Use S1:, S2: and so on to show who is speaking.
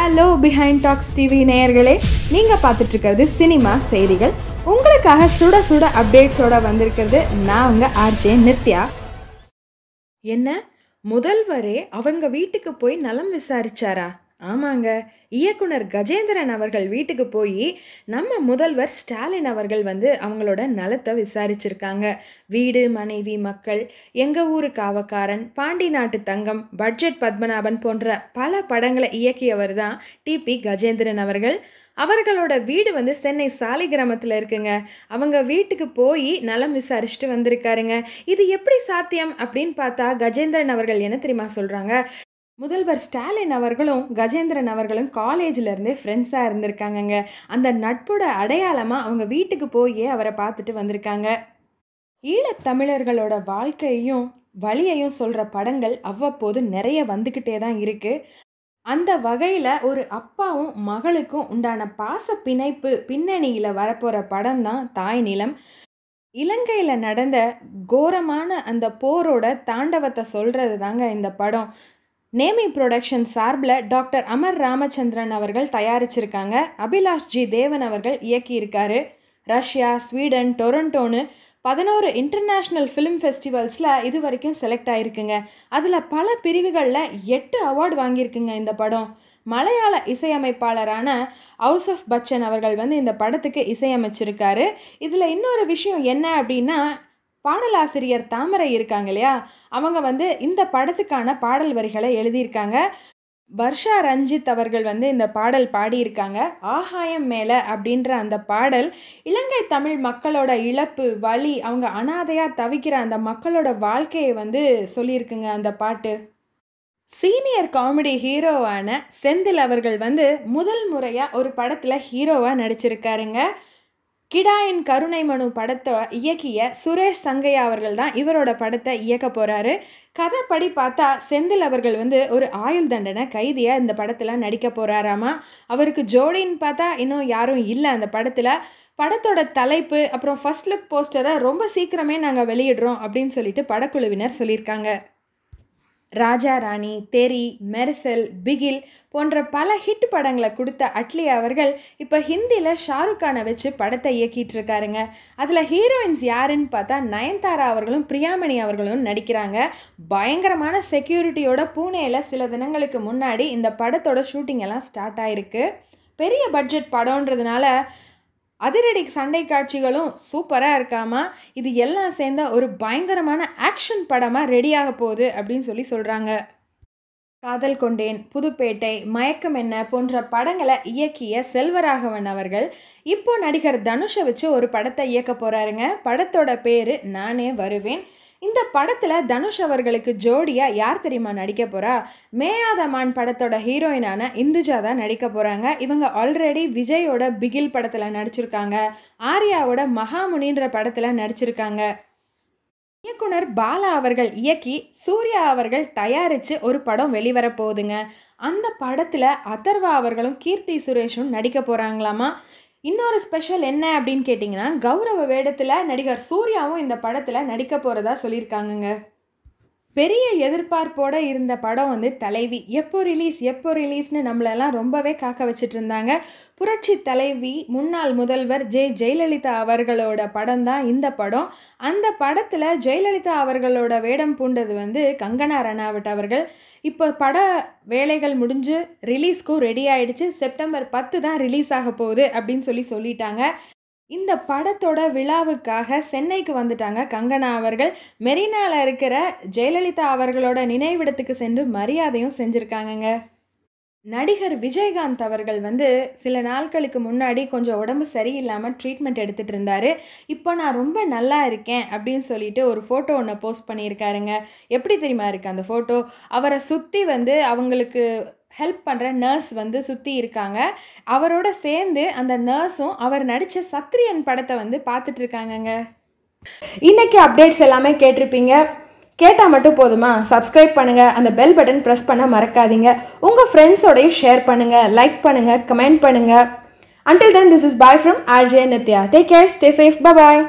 S1: Hello behind tax TV நேயர்களே நீங்கள் பார்த்துட்ருக்கிறது cinema செய்திகள். உங்களுக்காக சுட சுட அப்டேட்ஸோட வந்திருக்கிறது நான் உங்கள் ஆர்ஜே நித்யா. என்ன? முதல்வரே அவங்க வீட்டுக்கு போய் நலம் விசாரிச்சாரா? ஆமாங்க. இயக்குனர் கஜேந்திரன் அவர்கள் வீட்டுக்கு போய் நம்ம முதல்வர் ஸ்டாலின் அவர்கள் வந்து அவங்களோட நலத்தை விசாரிச்சிருக்காங்க. வீடு மனைவி மக்கள் எங்கள் ஊரு காவக்காரன் பாண்டி நாட்டு தங்கம் பட்ஜெட் பத்மநாபன் போன்ற பல படங்களை இயக்கியவர் தான் டிபி கஜேந்திரன் அவர்கள். அவர்களோட வீடு வந்து சென்னை சாலை கிராமத்தில் இருக்குங்க. அவங்க வீட்டுக்கு போய் நலம் விசாரிச்சுட்டு வந்திருக்காருங்க. இது எப்படி சாத்தியம் அப்படின்னு பார்த்தா கஜேந்திரன் அவர்கள் என்ன தெரியுமா சொல்கிறாங்க முதல்வர் ஸ்டாலின் அவர்களும் கஜேந்திரன் அவர்களும் காலேஜிலேருந்தே ஃப்ரெண்ட்ஸாக இருந்திருக்காங்கங்க. அந்த நட்போட அடையாளமாக அவங்க வீட்டுக்கு போய் அவரை பார்த்துட்டு வந்திருக்காங்க. ஈழத்தமிழர்களோட வாழ்க்கையையும் வழியையும் சொல்கிற படங்கள் அவ்வப்போது நிறைய வந்துக்கிட்டே தான் இருக்குது அந்த வகையில் ஒரு அப்பாவும் மகளுக்கும் உண்டான பாச பிணைப்பு பின்னணியில் வரப்போகிற படம் தான் தாய் நிலம். இலங்கையில் நடந்த கோரமான அந்த போரோட தாண்டவத்தை சொல்கிறது தாங்க இந்த படம். நேமி ப்ரொடக்ஷன் சார்பில் டாக்டர் அமர் ராமச்சந்திரன் அவர்கள் தயாரிச்சிருக்காங்க. அபிலாஷ் ஜி தேவன் அவர்கள் இயக்கியிருக்காரு. ரஷ்யா ஸ்வீடன் டொரண்டோன்னு பதினோரு இன்டர்நேஷ்னல் ஃபிலிம் ஃபெஸ்டிவல்ஸில் இது வரைக்கும் செலக்ட் ஆகிருக்குங்க அதில் பல பிரிவுகளில் எட்டு அவார்டு வாங்கியிருக்குங்க இந்த படம். மலையாள இசையமைப்பாளரான ஹவுஸ் ஆஃப் பச்சன் அவர்கள் வந்து இந்த படத்துக்கு இசையமைச்சிருக்காரு. இதில் இன்னொரு விஷயம் என்ன அப்படின்னா பாடலாசிரியர் தாமரை இருக்காங்க இல்லையா? அவங்க வந்து இந்த படத்துக்கான பாடல் வரிகளை எழுதியிருக்காங்க. வர்ஷா ரஞ்சித் அவர்கள் வந்து இந்த பாடல் பாடியிருக்காங்க. ஆகாயம் மேலே அப்படின்ற அந்த பாடல் இலங்கை தமிழ் மக்களோட இழப்பு வலி அவங்க அனாதையாக தவிக்கிற அந்த மக்களோட வாழ்க்கையை வந்து சொல்லியிருக்குங்க அந்த பாட்டு. சீனியர் காமெடி ஹீரோவான செந்தில் அவர்கள் வந்து முதல் முறையாக ஒரு படத்தில் ஹீரோவாக நடிச்சிருக்காருங்க. கிடாயின் கருணை மனு படத்தை இயக்கிய சுரேஷ் சங்கையா அவர்கள் தான் இவரோட படத்தை இயக்க போகிறாரு கதைப்படி பார்த்தா செந்தில் அவர்கள் வந்து ஒரு ஆயுள் தண்டனை கைதியாக இந்த படத்தில் நடிக்க போகிறாராமா அவருக்கு ஜோடின்னு பார்த்தா இன்னும் யாரும் இல்லை அந்த படத்தில். படத்தோட தலைப்பு அப்புறம் ஃபர்ஸ்ட் லுக் போஸ்டரை ரொம்ப சீக்கிரமே நாங்கள் வெளியிடுறோம் அப்படின்னு சொல்லிட்டு படக்குழுவினர் சொல்லியிருக்காங்க. ராஜா ராணி தெரி மெர்சல் பிகில் போன்ற பல ஹிட் படங்களை கொடுத்த அட்லி அவர்கள் இப்போ ஹிந்தியில் ஷாருக் கானை வச்சு படத்தை இயக்கிட்டு இருக்காருங்க அதில் ஹீரோயின்ஸ் யாருன்னு பார்த்தா நயன்தாரா அவர்களும் பிரியாமணி அவர்களும் நடிக்கிறாங்க. பயங்கரமான செக்யூரிட்டியோட பூனேயில் சில தினங்களுக்கு முன்னாடி இந்த படத்தோட ஷூட்டிங் எல்லாம் ஸ்டார்ட் ஆயிருக்கு. பெரிய பட்ஜெட் படம்ன்றதுனால அதிரடி சண்டை காட்சிகளும் சூப்பராக இருக்காமா? இது எல்லாம் சேர்ந்த ஒரு பயங்கரமான ஆக்ஷன் படமாக ரெடியாக போகுது அப்படின்னு சொல்லி சொல்கிறாங்க காதல் கொண்டேன் புதுப்பேட்டை மயக்கம் என்ன போன்ற படங்களை இயக்கிய செல்வராகவன் அவர்கள் இப்போ நடிகர் தனுஷை வச்சு ஒரு படத்தை இயக்க போகிறாருங்க படத்தோட பேர் நானே வருவேன். இந்த படத்தில் தனுஷ் அவர்களுக்கு ஜோடியாக யார் தெரியுமா நடிக்க போகிறா மேயாதமான் படத்தோட ஹீரோயினான இந்துஜா தான் நடிக்க போகிறாங்க இவங்க ஆல்ரெடி விஜயோட பிகில் படத்தில் நடிச்சிருக்காங்க. ஆர்யாவோட மகாமுனின்ற படத்தில் நடிச்சிருக்காங்க. இயக்குனர் பாலா அவர்கள் இயக்கி சூர்யா அவர்கள் தயாரித்து ஒரு படம் வெளிவர போகுதுங்க. அந்த படத்தில் அதர்வா அவர்களும் கீர்த்தி சுரேஷும் நடிக்க போகிறாங்களாமா இன்னொரு ஸ்பெஷல் என்ன அப்படின்னு கேட்டிங்கன்னா கௌரவ வேடத்தில் நடிகர் சூர்யாவும் இந்த படத்தில் நடிக்க போகிறதா சொல்லியிருக்காங்கங்க. பெரிய எதிர்பார்ப்போடு இருந்த படம் வந்து தலைவி. எப்போ ரிலீஸ் எப்போ ரிலீஸ்னு நம்மளெல்லாம் ரொம்பவே காக்க வச்சுட்டு இருந்தாங்க புரட்சி தலைவி முன்னாள் முதல்வர் ஜே. ஜெயலலிதா அவர்களோட படம் தான் இந்த படம். அந்த படத்தில் ஜெயலலிதா அவர்களோட வேடம் பூண்டது வந்து கங்கனா ரணாவட் அவர்கள். இப்போ பட வேலைகள் முடிஞ்சு ரிலீஸ்க்கும் ரெடி ஆயிடுச்சு. செப்டம்பர் பத்து தான் ரிலீஸ் ஆக போகுது அப்படின்னு சொல்லி சொல்லிட்டாங்க. இந்த படத்தோட விழாவுக்காக சென்னைக்கு வந்துட்டாங்க கங்கனா அவர்கள். மெரினாவில் இருக்கிற ஜெயலலிதா அவர்களோட நினைவிடத்துக்கு சென்று மரியாதையும் செஞ்சுருக்காங்கங்க. நடிகர் விஜயகாந்த் அவர்கள் வந்து சில நாட்களுக்கு முன்னாடி கொஞ்சம் உடம்பு சரியில்லாமல் ட்ரீட்மெண்ட் எடுத்துகிட்டு இருந்தார். இப்போ நான் ரொம்ப நல்லா இருக்கேன் அப்படின்னு சொல்லிட்டு ஒரு ஃபோட்டோ ஒன்று போஸ்ட் பண்ணியிருக்காருங்க. எப்படி தெரியுமா இருக்குது அந்த ஃபோட்டோ அவரை சுற்றி வந்து அவங்களுக்கு ஹெல்ப் பண்ணுற நர்ஸ் வந்து சுற்றி இருக்காங்க. அவரோட சேர்ந்து அந்த நர்ஸும் அவர் நடித்த சத்ரியன் படத்தை வந்து பார்த்துட்டு இருக்காங்கங்க. இன்னைக்கு அப்டேட்ஸ் எல்லாமே கேட்டிருப்பீங்க. கேட்டால் மட்டும் போதுமா? சப்ஸ்கிரைப் பண்ணுங்கள் அந்த பெல் பட்டன் ப்ரெஸ் பண்ண மறக்காதீங்க. உங்கள் ஃப்ரெண்ட்ஸோடையும் ஷேர் பண்ணுங்கள் லைக் பண்ணுங்கள் கமெண்ட் பண்ணுங்கள் until then this is bye from RJ Nithya take care stay safe bye